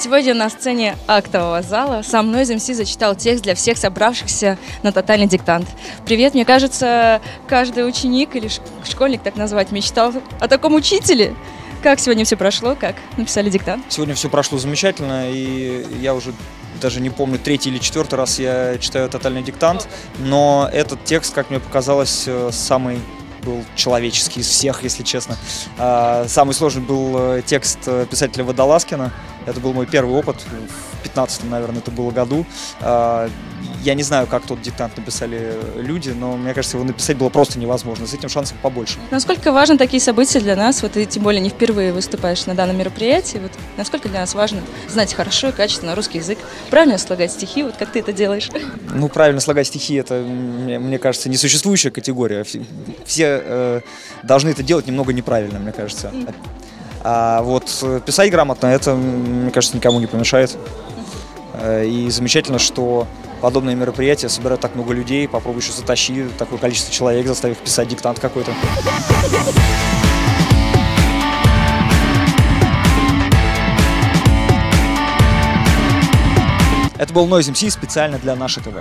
Сегодня на сцене актового зала сам Noise MC зачитал текст для всех собравшихся на тотальный диктант. Привет, мне кажется, каждый ученик или школьник, так назвать, мечтал о таком учителе. Как сегодня все прошло? Как написали диктант? Сегодня все прошло замечательно, и я уже даже не помню, третий или четвертый раз я читаю тотальный диктант, но этот текст, как мне показалось, э, самый был человеческий из всех, если честно. А, самый сложный был э, текст э, писателя Водолазкина. Это был мой первый опыт в 15 наверное, это было году. А, я не знаю, как тот диктант написали люди, но мне кажется, его написать было просто невозможно. С этим шансом побольше. Насколько важны такие события для нас? Вот ты тем более не впервые выступаешь на данном мероприятии. Вот насколько для нас важно знать хорошо и качественно русский язык, правильно слагать стихи, вот как ты это делаешь? Ну, правильно слагать стихи, это, мне, мне кажется, несуществующая категория. Все э, должны это делать немного неправильно, мне кажется. А вот э, писать грамотно, это, мне кажется, никому не помешает. Э, и замечательно, что подобные мероприятия собирают так много людей. Попробуй еще затащи такое количество человек, заставив писать диктант какой-то. Это был Noise MC специально для нашей ТВ.